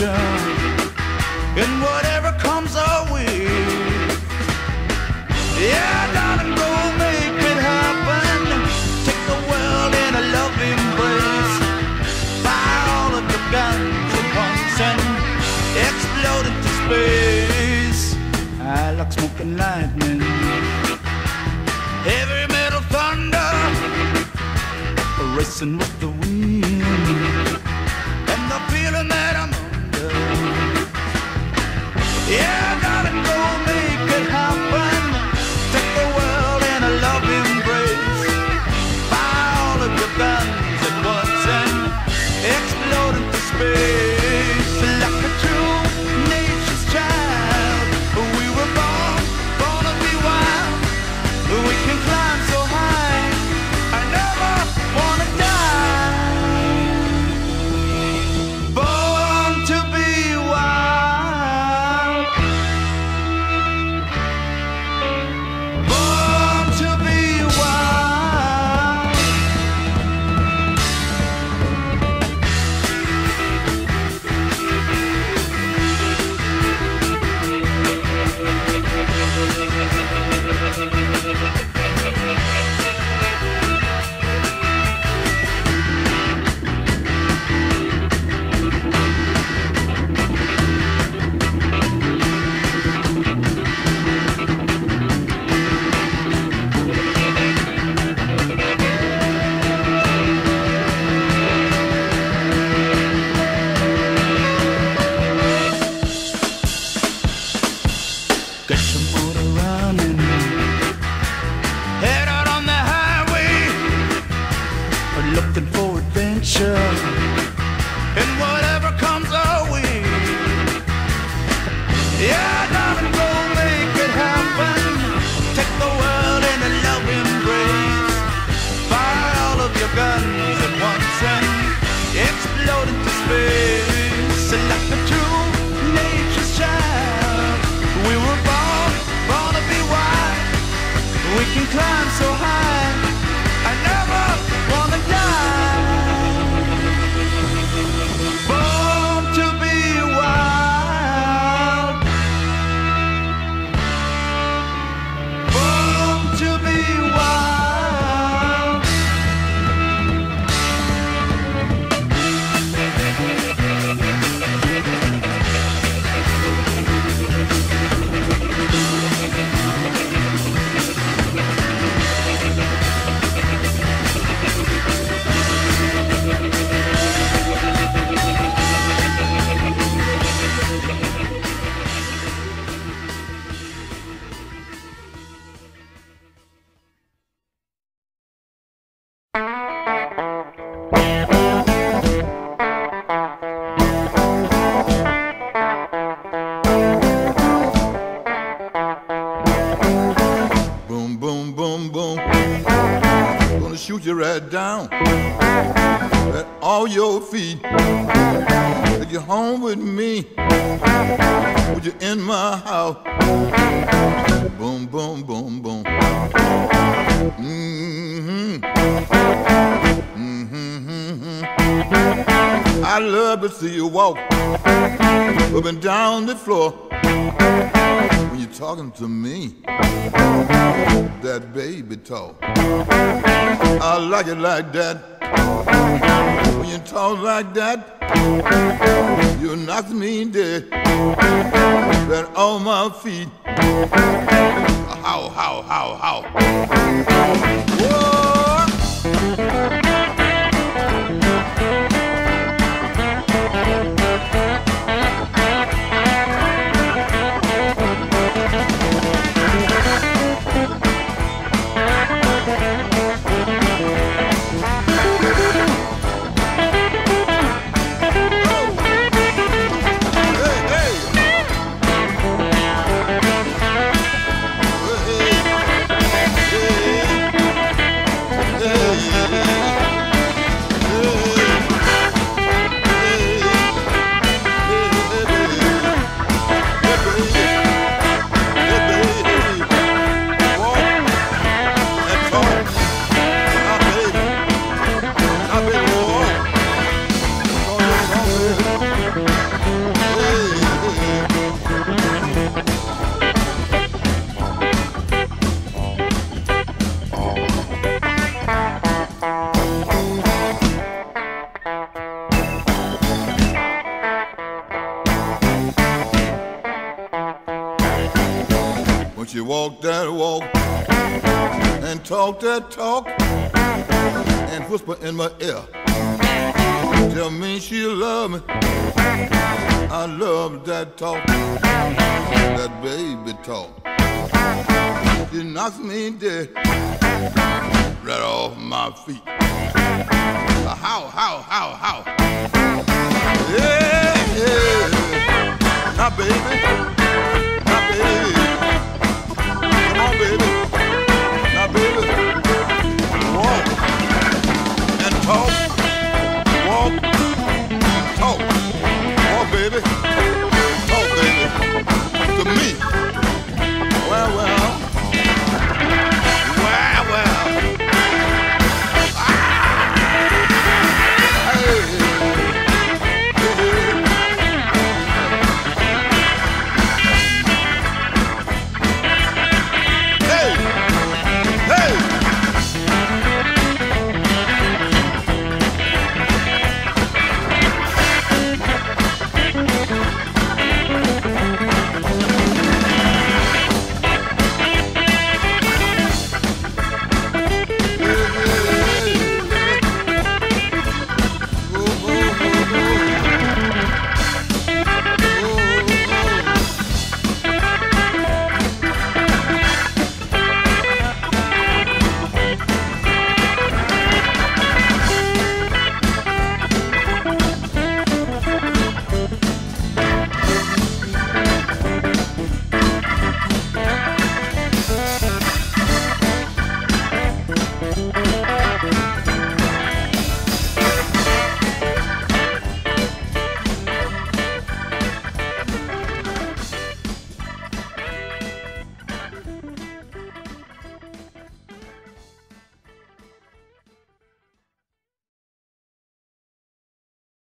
adventure in whatever comes our way. Yeah, darling, go make it happen. Take the world in a love embrace. Fire all of your guns at once and explode into space. I like smoke and lightning. Heavy metal thunder, racing with the right down at all your feet. Take you home with me. Put you in my house. Boom, boom, boom, boom. Mm-hmm. Mm-hmm. I love to see you walk up and down the floor talking to me that baby talk. I like it like that. When you talk like that, you knock me dead. Right on my feet. How, how, how, how. Whoa! She walk that walk and talk that talk and whisper in my ear. Tell me she love me. I love that talk, that baby talk. She knocks me dead right off my feet. How, how, how, how?